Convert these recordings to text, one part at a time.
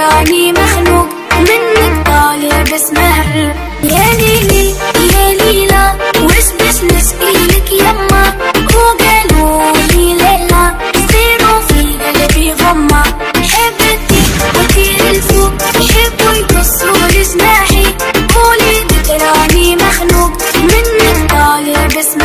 راني مخنوق منك طالع بس يا ليلي يا ليلى وش بس نسقيلك يما. وقالوا لي ليلى صيروا في قلبي غمة. حبتي وطير الفوق يحبوا يكسروا لسماحي قولي تراني مخنوق منك طالع بس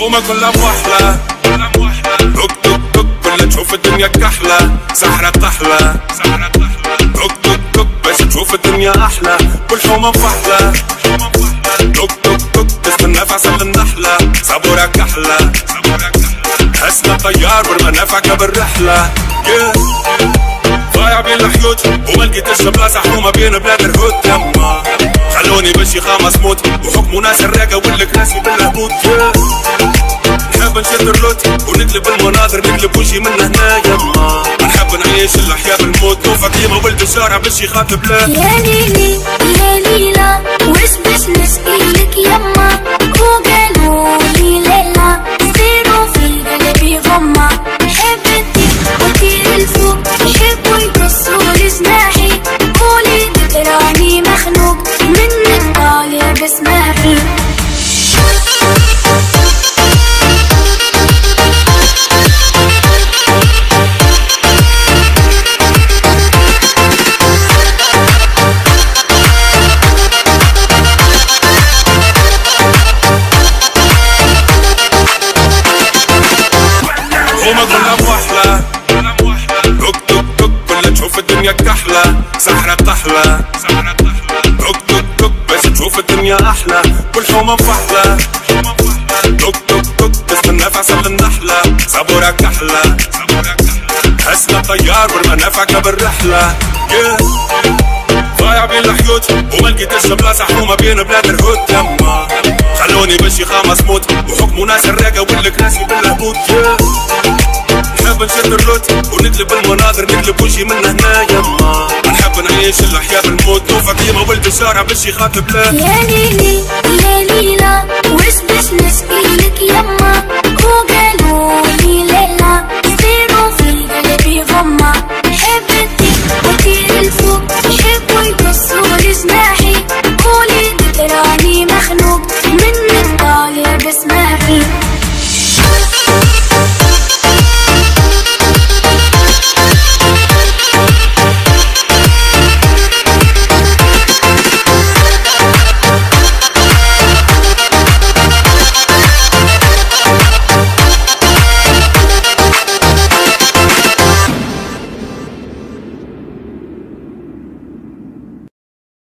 هما كلها موحلة توك توك توك كل تشوف الدنيا كحلة. سحرة طحلة. توك توك توك باش تشوف الدنيا أحلى. كل حومة مفحلة توك توك توك تستنى في عسل النحلة. صبورة كحلة. هسنا طيار والمنافعك بالرحلة yeah. ضايع بين الحيوت وما لقيتش بلاصة حومة بين بلاد الهود يما. خلوني بشي خامس موت وحكموا ناس الراقة والكراسي بالهبوط. نقلب وجهي من هنا يما. نحب نعيش الأحياء بالموت. وفاطمة ولد الشارع باش يخاطب لا يا ليلي يا ليلى وش باش نسقيلك يما. الدنيا كحلة سحرة طحلة توك توك توك باش تشوف الدنيا أحلى. كل حومة مفحلة توك توك توك تستنى في عسل النحلة. صبورة كحلة هسنا طيار والمنافعك بالرحلة. Yeah. ضايع بين الحيوت وما لقيتش بلاصة حومة بين بلاد الهود يما. خلوني بشي خامس موت وحكموا ناس الراقة والكراسي بالهبوط. نحب نشد الموت. ونقلب المناظر نقلب وجهي من هنا يما نحب نعيش الحياة بالموت. نوفا كيما ولد الشارع باش يخاف بلاد يا ليلي يا ليلى واش باش نشكي لك يما